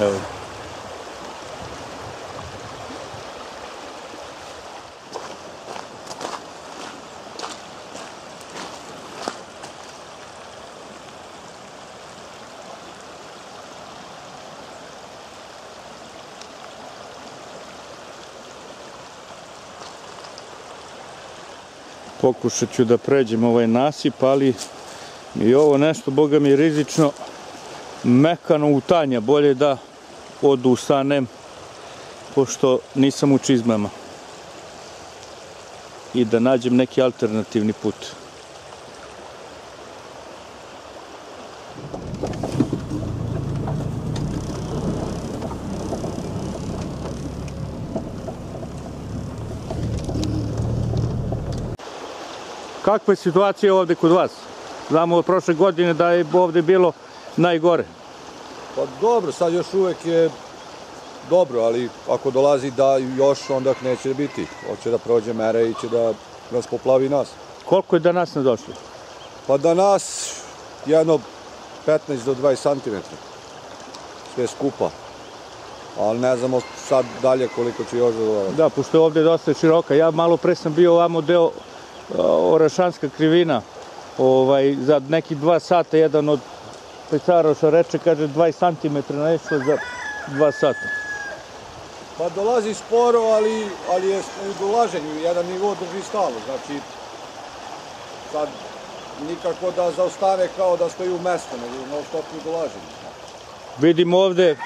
Evo. Pokušat ću da pređem ovaj nasip, ali i ovo nešto, boga mi, rizično mekano utanja. Bolje da odustanem, pošto nisam u čizmama. I da nađem neki alternativni put. Kakva je situacija ovde kod vas? Znamo od prošle godine da je ovde bilo najgore. Pa dobro, sad još uvek je dobro, ali ako dolazi da još, onda neće biti. Hoće da prođe mere i će da nas poplavi nas. Koliko je danas ne došlo? Pa da nas jedno 15 do 20 cm. Sve skupa. Ali ne znamo sad dalje koliko će još da dolazi. Da, pošto je ovde dosta široka. Ja malo pre sam bio ovamo deo uh, Orašanska krivina. Ovaj, za neki dva sata jedan od pecaroša reče, kaže 20 cm naišlo za dva sata. Pa dolazi sporo, ali, ali je u dolaženju, jedan nivo drži stalo. Znači, sad nikako da zaostane kao da stoji u mesto, nego non stop u dolaženju. Vidim ovde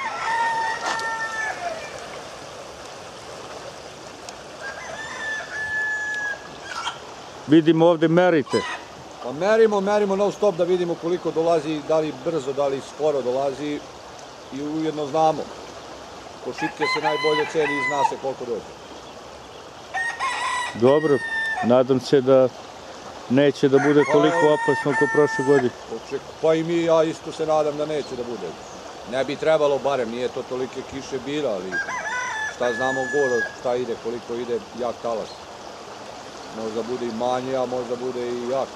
Vidim ovde merite. Pa merimo, merimo non stop da vidimo koliko dolazi, da li brzo, da li sporo dolazi i ujedno znamo. Ko šipke se najbolje ceni i zna se koliko dođe. Dobro, nadam se da neće da bude toliko opasno kao prošle godine. Pa i mi, ja isto se nadam da neće da bude. Ne bi trebalo, barem nije to tolike kiše bila, ali šta znamo gore, šta ide, koliko ide jak talas. Možda bude i manje, a možda bude i jak.